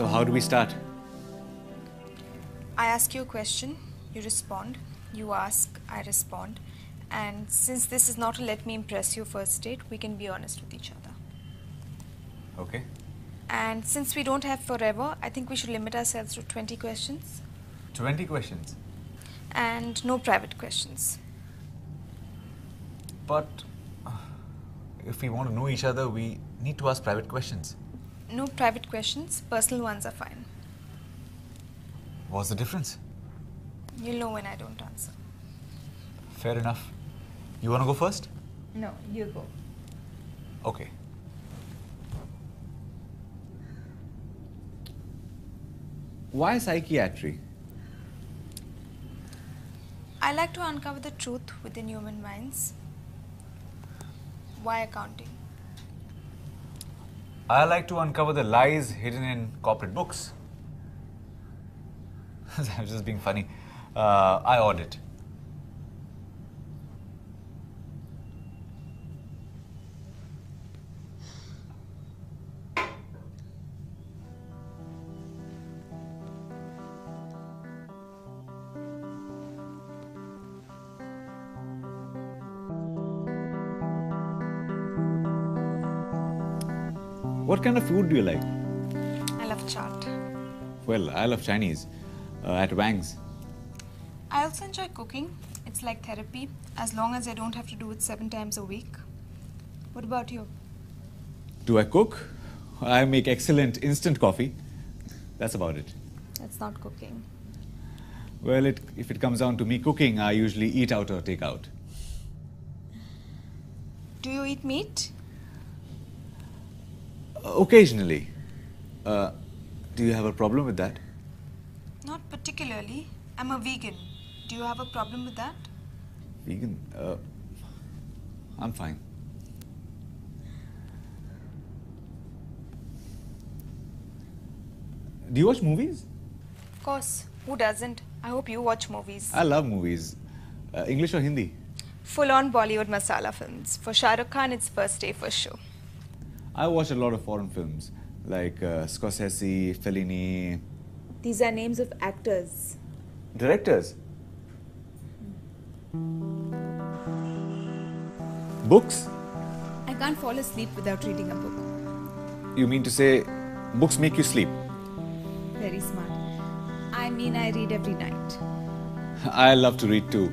So, how do we start? I ask you a question, you respond. You ask, I respond. And since this is not a let me impress you first date, we can be honest with each other. Okay. And since we don't have forever, I think we should limit ourselves to 20 questions 20 questions. and no private questions. But uh, if we want to know each other, we need to ask private questions. No private questions, personal ones are fine. What's the difference? You'll know when I don't answer. Fair enough. You want to go first? No, you go. Okay. Why psychiatry? I like to uncover the truth within human minds. Why accounting? I like to uncover the lies hidden in corporate books. I'm just being funny. Uh, I audit. What kind of food do you like? I love chaat. Well, I love Chinese uh, at Wang's. I also enjoy cooking. It's like therapy, as long as I don't have to do it seven times a week. What about you? Do I cook? I make excellent instant coffee. That's about it. That's not cooking. Well, it, if it comes down to me cooking, I usually eat out or take out. Do you eat meat? Occasionally. Uh, do you have a problem with that? Not particularly. I'm a vegan. Do you have a problem with that? Vegan? Uh, I'm fine. Do you watch movies? Of course. Who doesn't? I hope you watch movies. I love movies. Uh, English or Hindi? Full on Bollywood masala films. For Shah Rukh Khan, it's first day for sure. I watch a lot of foreign films like uh, Scorsese, Fellini, These are names of actors. directors. Books? I can't fall asleep without reading a book. You mean to say books make you sleep? Very smart. I mean, I read every night. I love to read too.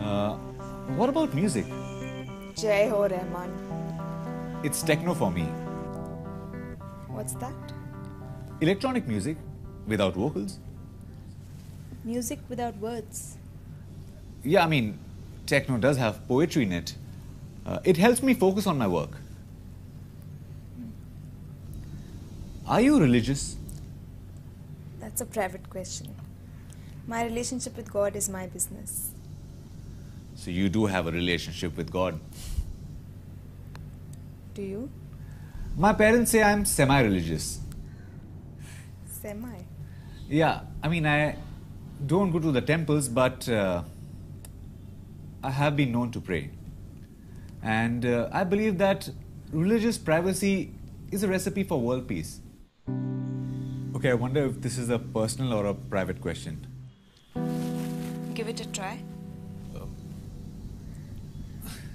Uh, what about music? Jai Ho Rahman. It's techno for me. What's that? Electronic music without vocals. Music without words. Yeah, I mean, techno does have poetry in it. Uh, it helps me focus on my work. Are you religious? That's a private question. My relationship with God is my business. So you do have a relationship with God. Do you? My parents say I'm semi religious. Semi. Yeah, I mean, I don't go to the temples, but uh, I have been known to pray. And uh, I believe that religious privacy is a recipe for world peace. Okay, I wonder if this is a personal or a private question. Give it a try.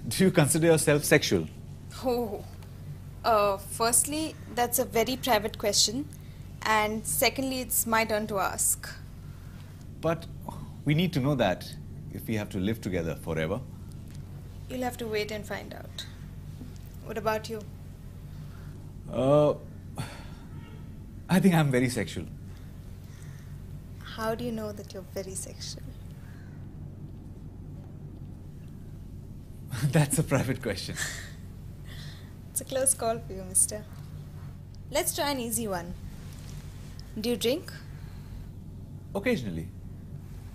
Do you consider yourself sexual? Oh. Uh, firstly, that's a very private question. And secondly, it's my turn to ask. But we need to know that if we have to live together forever. You'll have to wait and find out. What about you? Uh, I think I'm very sexual. How do you know that you're very sexual? That's a private question. It's a close call for you, mister. Let's try an easy one. Do you drink? Occasionally.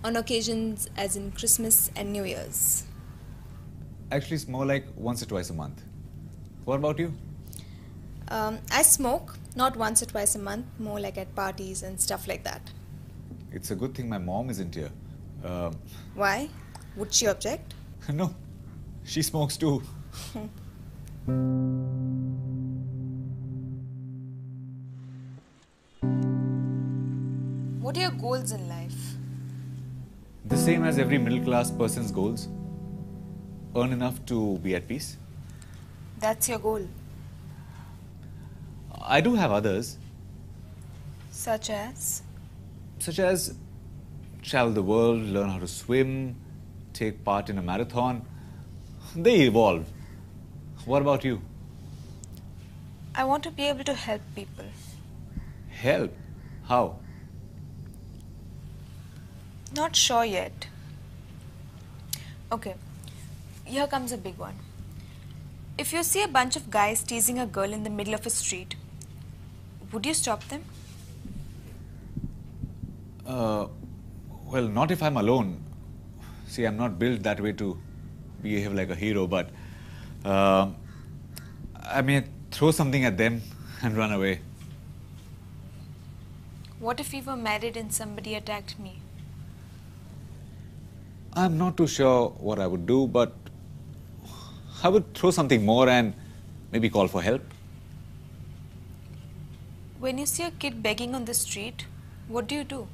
On occasions as in Christmas and New Year's. Actually, it's more like once or twice a month. What about you? Um, I smoke, not once or twice a month, more like at parties and stuff like that. It's a good thing my mom isn't here. Uh, Why? Would she object? no, she smokes too. What are your goals in life? The same as every middle class person's goals earn enough to be at peace. That's your goal. I do have others, Such as? such as travel the world, learn how to swim, take part in a marathon. They evolve. What about you? I want to be able to help people. Help? How? Not sure yet. Okay, here comes a big one. If you see a bunch of guys teasing a girl in the middle of a street, would you stop them? Uh, well, not if I'm alone. See, I'm not built that way to behave like a hero, but uh, I may throw something at them and run away. What if we were married and somebody attacked me? I'm not too sure what I would do, but I would throw something more and maybe call for help. When you see a kid begging on the street, what do you do?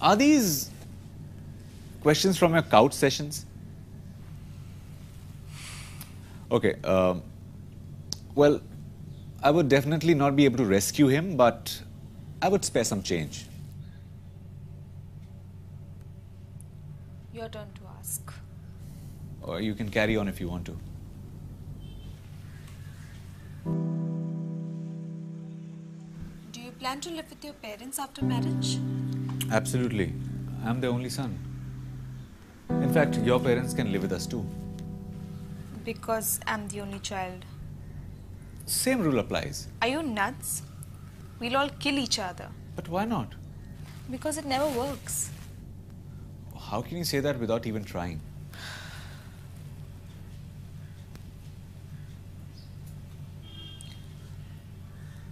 Are these questions from your couch sessions? Okay, um, well, I would definitely not be able to rescue him, but I would spare some change. Your turn to ask. Or you can carry on if you want to. Do you plan to live with your parents after marriage? Absolutely. I'm the only son. In fact, your parents can live with us too. Because I'm the only child. Same rule applies. Are you nuts? We'll all kill each other. But why not? Because it never works. How can you say that without even trying?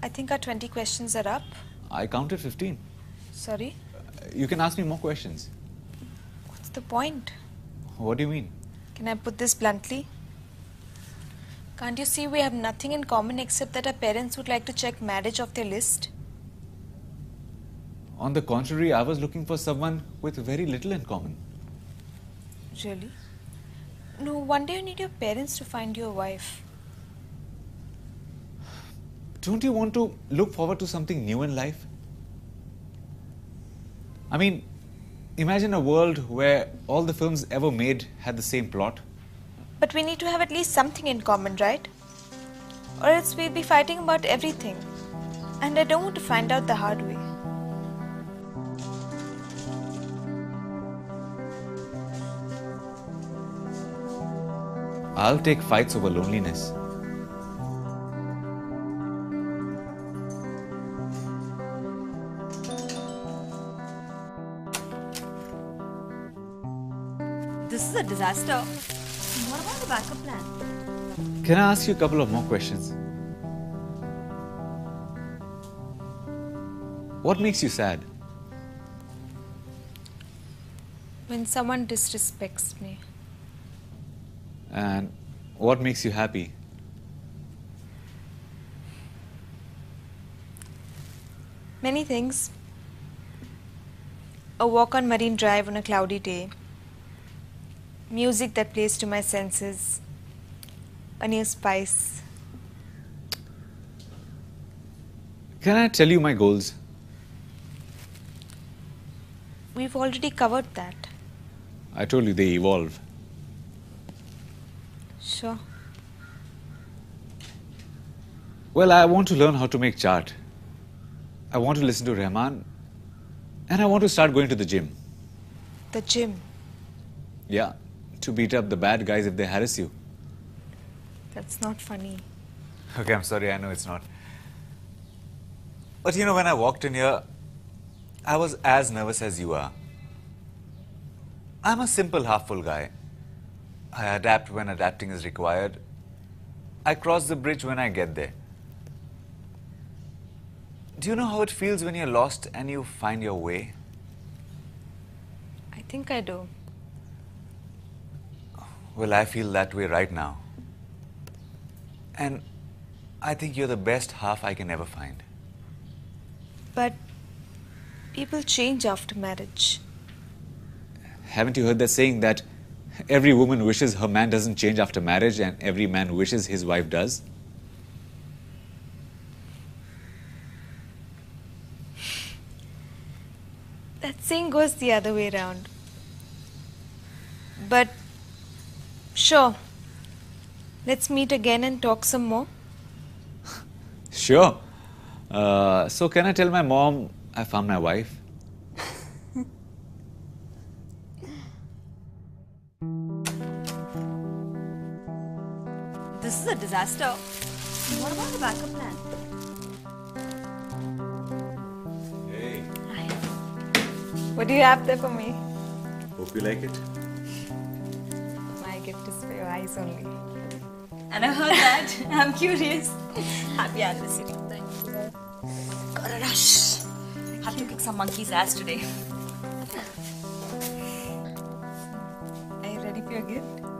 I think our 20 questions are up. I counted 15. Sorry? Uh, you can ask me more questions. What's the point? What do you mean? Can I put this bluntly? Can't you see we have nothing in common except that our parents would like to check marriage off their list? On the contrary, I was looking for someone with very little in common. Really? No, one day you need your parents to find you a wife. Don't you want to look forward to something new in life? I mean, imagine a world where all the films ever made had the same plot. But we need to have at least something in common, right? Or else we'll be fighting about everything. And I don't want to find out the hard way. I'll take fights over loneliness. This is a disaster. What about the backup plan? Can I ask you a couple of more questions? What makes you sad? When someone disrespects me, And what makes you happy? many things. A walk on Marine Drive on a cloudy day. Music that plays to my senses. A new spice. Can I tell you my goals? We've already covered that. I told you they evolve. Sure. Well, I want to learn how to make chaat. I want to listen to Rahman. And I want to start going to the gym. The gym. Yeah, to beat up the bad guys if they harass you. That's not funny. Okay, I'm sorry, I know it's not. But you know, when I walked in here, I was as nervous as you are. I'm a simple half full guy. I adapt when adapting is required. I cross the bridge when I get there. Do you know how it feels when you're lost and you find your way? I think I do. Well, I feel that way right now. And I think you're the best half I can ever find. But people change after marriage. Haven't you heard that saying that every woman wishes her man doesn't change after marriage and every man wishes his wife does? That saying goes the other way around. But sure, let's meet again and talk some more. Sure. Uh, so, can I tell my mom I found my wife? This is a disaster. What about the backup plan? Hey, What do you have there for me? hope you like it. Eyes only. And I heard that. I'm curious. Happy anniversary. Thank you. Gotta rush. Have to kick some monkey's ass today. Are you ready for your gift?